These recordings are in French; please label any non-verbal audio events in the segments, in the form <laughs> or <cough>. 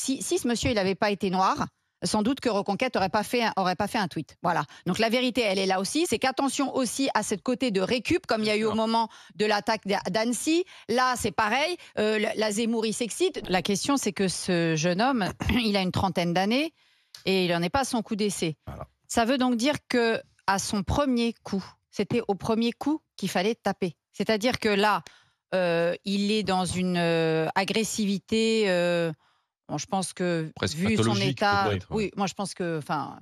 Si, si ce monsieur il n'avait pas été noir, sans doute que Reconquête n'aurait pas fait un, aurait pas fait un tweet. Voilà. Donc la vérité, elle est là aussi. C'est qu'attention aussi à cette côté de récup, comme il y a eu au moment de l'attaque d'Annecy. Là, c'est pareil. Euh, la- la Zemmour, il s'excite. La question, c'est que ce jeune homme, <clears throat> il a une trentaine d'années et il n'en est pas à son coup d'essai. Voilà. Ça veut donc dire que à son premier coup, c'était au premier coup qu'il fallait taper. C'est-à-dire que là, euh, il est dans une euh, agressivité. Euh, bon, je pense que Presque vu son état, oui, moi je pense que, enfin.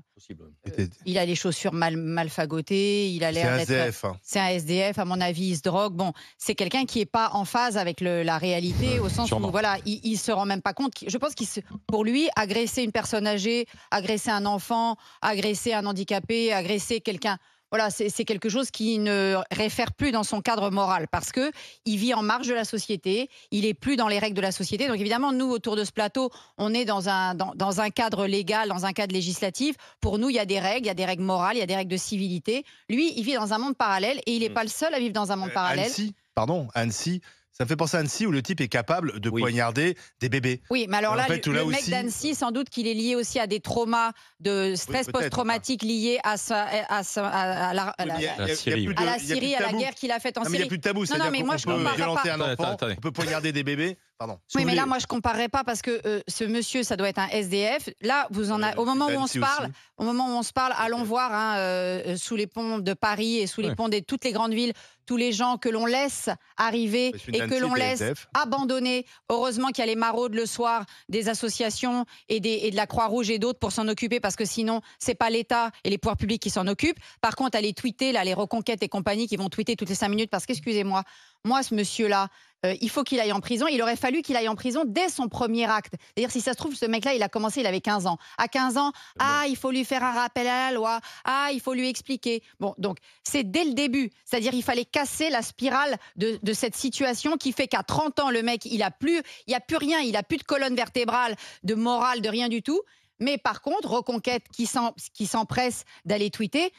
C'était- il a les chaussures mal, mal fagotées, il a C'est l'air un d'être. SDF. hein. C'est un SDF, à mon avis, il se drogue. Bon, c'est quelqu'un qui est pas en phase avec le- la réalité, au sens Sûrement. où, voilà, il, il se rend même pas compte. Je pense qu'il, pour lui, agresser une personne âgée, agresser un enfant, agresser un handicapé, agresser quelqu'un, voilà, c'est quelque chose qui ne réfère plus dans son cadre moral, parce que il vit en marge de la société, il est plus dans les règles de la société. Donc évidemment, nous, autour de ce plateau, on est dans un, dans, dans un cadre légal, dans un cadre législatif. Pour nous, il y a des règles, il y a des règles morales, il y a des règles de civilité. Lui, il vit dans un monde parallèle et il n'est Mm. pas le seul à vivre dans un monde Euh, parallèle. Annecy, pardon, Annecy. Ça me fait penser à Annecy où le type est capable de Oui. poignarder des bébés. Oui, mais alors là, fait, le- mec aussi- d'Annecy, sans doute qu'il est lié aussi à des traumas de stress post-traumatique liés à, sa, à, sa- à- à la, à Syrie, à la Syrie, à guerre qu'il a faite en Non, mais il n'y a Syrie. plus de tabou. non, C'est-à-dire mais qu'on moi, je peut comparerais violenter pas. un enfant, attendez. on peut poignarder des bébés. Pardon. Oui, mais là, moi, je comparerais pas parce que euh, ce monsieur, ça doit être un SDF. Là, vous en a, au moment où on se parle, au moment où on se parle, allons voir hein, euh, sous les ponts de Paris et sous les ponts de toutes les grandes villes, tous les gens que l'on laisse arriver et que l'on laisse abandonner. Heureusement qu'il y a les maraudes le soir des associations et, des, et de la Croix-Rouge et d'autres pour s'en occuper parce que sinon, c'est pas l'État et les pouvoirs publics qui s'en occupent. Par contre, aller tweeter, là, les reconquêtes et compagnie qui vont tweeter toutes les cinq minutes parce qu'excusez-moi, moi, ce monsieur-là, euh, il faut qu'il aille en prison. Il aurait fallu qu'il aille en prison dès son premier acte. C'est-à-dire, si ça se trouve, ce mec-là, il a commencé, il avait 15 ans. À 15 ans, ah, il faut lui faire un rappel à la loi. Ah, il faut lui expliquer. Bon, donc, c'est dès le début. C'est-à-dire, il fallait casser la spirale de, de cette situation qui fait qu'à 30 ans, le mec, il a plus, il a plus rien. Il a plus de colonne vertébrale, de morale, de rien du tout. Mais par contre, Reconquête qui s'empresse d'aller tweeter,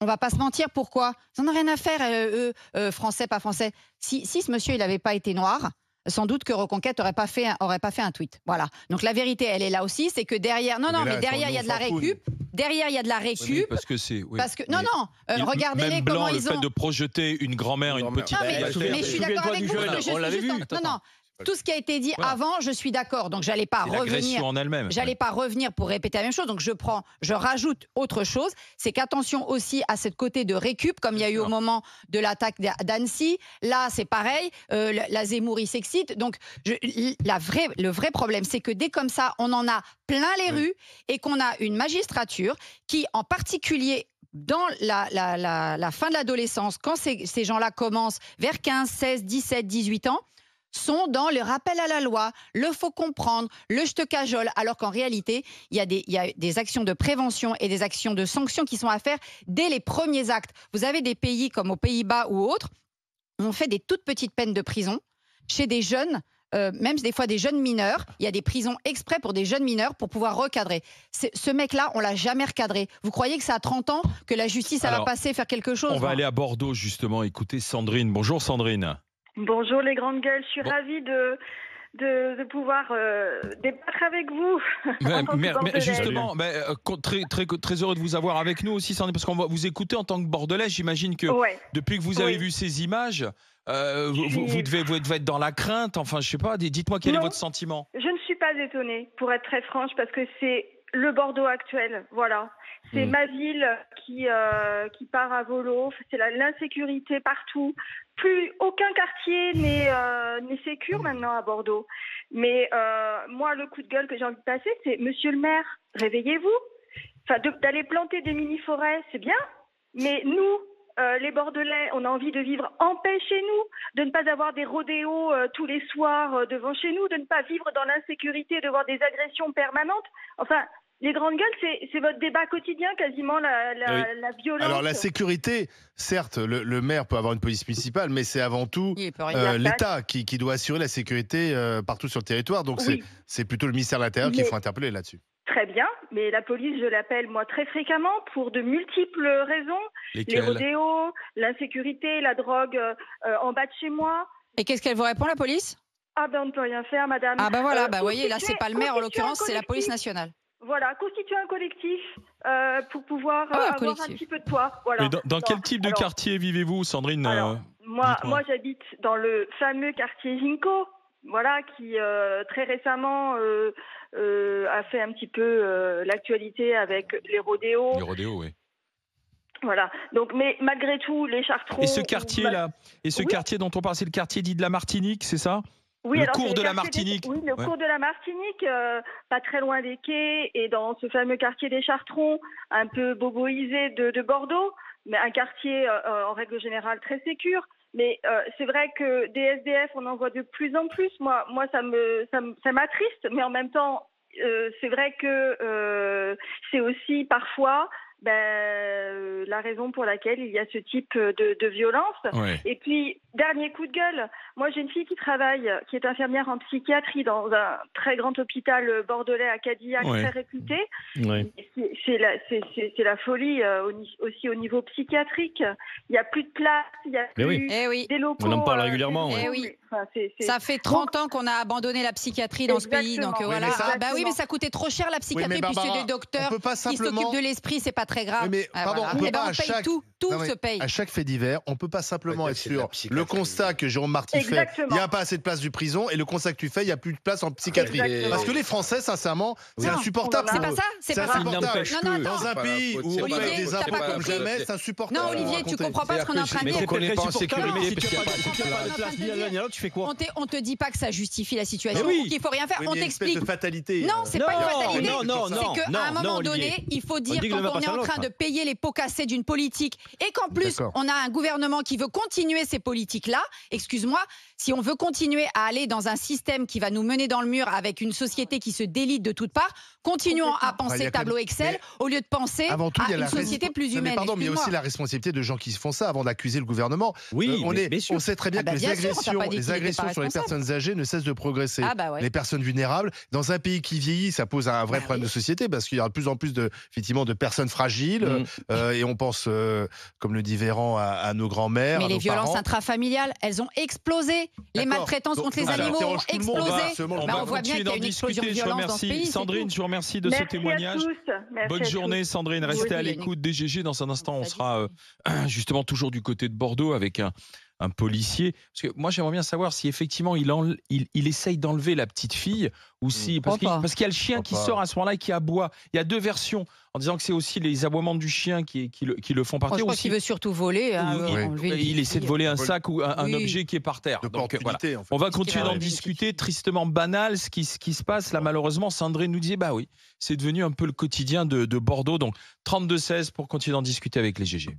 on va pas se mentir, pourquoi? Ils n'en ont rien à faire, euh, eux, euh, français, pas français. Si, si ce monsieur, il n'avait pas été noir, sans doute que Reconquête n'aurait pas, fait un- aurait pas fait un tweet. Voilà. Donc la vérité, elle est là aussi, c'est que derrière... Non, Mais non, là, mais derrière, il y a de la récup. Derrière, il y a de la Oui, récup. parce que c'est. oui. Parce que... Non, non, euh, regardez-les comment blanc, le ils fait ont... de projeter une grand-mère, une petite. Non, mais, fille, mais c'est- je suis d'accord avec vous. jeune, je on suis l'avait juste vu. en- Non, non, tout ce qui a été dit Voilà. avant, je suis d'accord. Donc, j'allais pas revenir... en elle-même. J'allais pas revenir pour répéter la même chose, donc je prends, je rajoute autre chose, c'est qu'attention aussi à cette côté de récup, comme il y a eu au moment de l'attaque d'A- d'Annecy. Là, c'est pareil, euh, la- Zemmour il s'excite. Donc, je- la vraie, le vrai problème, c'est que dès comme ça, on en a plein les rues et qu'on a une magistrature qui, en particulier dans la, la- la- la fin de l'adolescence, quand ces, ces gens-là commencent vers 15, 16, 17, 18 ans, sont dans le rappel à la loi, le faut comprendre, le je te cajole, alors qu'en réalité, il y, a des, il y a des actions de prévention et des actions de sanction qui sont à faire dès les premiers actes. Vous avez des pays comme aux Pays-Bas ou autres, où on fait des toutes petites peines de prison chez des jeunes. euh, même des fois des jeunes mineurs, il y a des prisons exprès pour des jeunes mineurs pour pouvoir recadrer. Ce mec-là, on l'a jamais recadré. Vous croyez que c'est à 30 ans que la justice elle va Alors, passer faire quelque chose On va aller à Bordeaux justement écouter Sandrine. Bonjour Sandrine. Bonjour les grandes gueules, je suis Bon. ravie de, de, de pouvoir euh, débattre avec vous. <laughs> Mais, justement, mais, euh, très, très, très heureux de vous avoir avec nous aussi, Sandrine, parce qu'on va vous écouter en tant que Bordelais. J'imagine que Ouais. depuis que vous avez Oui. vu ces images, euh, vous, devez, vous devez être dans la crainte. Enfin, je sais pas. Dites-moi quel est votre sentiment. Je ne suis pas étonnée, pour être très franche, parce que c'est le Bordeaux actuel. Voilà. C'est Mm. ma ville qui, euh, qui part à volo. C'est l'insécurité partout. Plus aucun quartier n'est euh, sécure maintenant à Bordeaux. Mais euh, moi, le coup de gueule que j'ai envie de passer, c'est Monsieur le maire, réveillez-vous. Enfin, de- d'aller planter des mini-forêts, c'est bien. Mais nous, euh, les Bordelais, on a envie de vivre en paix chez nous, de ne pas avoir des rodéos euh, tous les soirs euh, devant chez nous, de ne pas vivre dans l'insécurité, de voir des agressions permanentes. Enfin, les grandes gueules, c'est votre débat quotidien, quasiment la, la, Oui. la violence. Alors la sécurité, certes, le, le maire peut avoir une police municipale, mais c'est avant tout euh, l'État qui, qui doit assurer la sécité euh, partout sur le territoire. Donc c'est- Oui. c'est plutôt le ministère de l'Intérieur qu'il faut interpeller là-dessus. Très bien, mais la police, je l'appelle moi très fréquemment pour de multiples raisons. Les rodéos, l'insécurité, la drogue euh, en bas de chez moi. Et qu'est-ce qu'elle vous répond, la police? Ah ben on ne peut rien faire, madame. Ah bah voilà, Euh, bah vous voyez, là c'est pas le maire en l'occurrence, c'est la police nationale. Voilà, constituer un collectif euh, pour pouvoir Ah euh, un avoir un petit peu de poids. Voilà. Mais dans, quel type de alors, quartier vivez-vous, Sandrine euh, Alors, moi, moi j'habite dans le fameux quartier Ginko, voilà, qui euh, très récemment euh, euh, a fait un petit peu euh, l'actualité avec les rodéos. Les rodéos, oui. Voilà. Donc, mais malgré tout, les chartrons. Et ce ou- quartier-là, et ce Oui. quartier dont on parle, c'est le quartier dit de la Martinique, c'est ça? Oui, Le alors, cours de la des- Martinique. Oui, le Ouais. cours de la Martinique, euh, pas très loin des quais, et dans ce fameux quartier des Chartrons, un peu boboisé de, de Bordeaux, mais un quartier euh, en règle générale très sécure. Mais euh, c'est vrai que des SDF, on en voit de plus en plus. Moi, moi, ça me, ça m'attriste, mais en même temps, c'est vrai que c'est aussi parfois ben, euh, la raison pour laquelle il y a ce type de, de violence. Ouais. Et puis, dernier coup de gueule, moi j'ai une fille qui travaille, qui est infirmière en psychiatrie dans un très grand hôpital bordelais à Cadillac, Ouais. très réputé. Ouais. C'est la, folie euh, aussi au niveau psychiatrique. Il n'y a plus de place, il n'y a Mais plus oui. Eh oui, des locaux. On en parle régulièrement. Eh oui. enfin, ça fait 30 ans qu'on a abandonné la psychiatrie dans ce pays, donc euh. Oui, voilà. mais ça- Ah bah oui, mais ça coûtait trop cher la psychiatrie, mais puisque des docteurs On qui s'occupent de l'esprit, c'est pas très grave. Oui, mais, Ah, pardon, voilà. on peut Eh ben, pas on à paye chaque- tout, tout Non, se paye. À chaque fait divers, on peut pas simplement Ouais, être sur le constat que Jérôme Marty fait. Il n'y a pas assez de place du prison et le constat que tu fais, il n'y a plus de place en psychiatrie. Exactement. Parce que les Français, sincèrement, c'est insupportable. on C'est pas ça, c'est C'est pas ça. Non, non, Dans un pays où c'est on paye des impôts c'est comme jamais, c'est insupportable. Non, Olivier, tu comprends pas ce qu'on est en train de dire. qu'on pas en C'est sécurité, parce qu'il a pas, de place. l'un l'autre, tu fais quoi On, te- on te dit pas que ça justifie la situation ou qu'il faut rien faire. Oui, on t'explique. de fatalité. Non, c'est Non, pas une fatalité. non, non, c'est non, qu'à non, un moment donné, il faut dire dit que quand l'un va on est en train de payer les pots cassés d'une politique et qu'en plus on a un gouvernement qui veut continuer ces politiques-là. Excuse-moi, si on veut continuer à aller dans un système qui va nous mener dans le mur avec une société qui se délite de toutes parts, continuons à Bah, penser a tableau Excel au lieu de penser Avant tout, à il y a une la société plus Non, mais humaine. pardon, mais il y a aussi la responsabilité de gens qui font ça avant d'accuser le gouvernement. Oui, Euh, on, mais est, on sait très bien Ah bah, que les bien agressions, les sur les personnes âgées ne cessent de progresser. Ah bah ouais. Les personnes vulnérables, dans un pays qui vieillit, ça pose un vrai Bah problème oui. de société parce qu'il y a de plus en plus de, effectivement, de personnes fragiles Mm. euh, et on pense, euh, comme le dit Véran, à, à nos grands-mères, Mais à les nos violences parents. intrafamiliales, elles ont explosé. Les maltraitances Donc, contre les animaux ont explosé. on voit bien continuer qu'il y a d'en une explosion de violence dans ce pays, Sandrine, je vous remercie de Merci ce témoignage. À tous. Bonne journée, tous. Sandrine. Oui, Restez à l'écoute des GG. Dans un instant, on sera euh, <clears throat> justement toujours du côté de Bordeaux avec un, un policier. Parce que moi, j'aimerais bien savoir si effectivement il, enle- il, il essaye d'enlever la petite fille ou si. Parce qu'il parce qu'il y a le chien qui sort à ce moment-là et qui aboie. Il y a deux versions en disant que c'est aussi les aboiements du chien qui, qui, le, qui le font Moi, partir. je crois aussi- qu'il veut surtout voler. hein, euh, Oui. il essaie de voler un sac ou un, un Oui. objet qui est par terre. Donc, voilà. en fait. On va continuer d'en discuter, tristement banal, ce qui, ce qui se passe. Là, malheureusement, Sandrine nous disait, bah oui, c'est devenu un peu le quotidien de, de Bordeaux. Donc, 32-16 pour continuer d'en discuter avec les GG.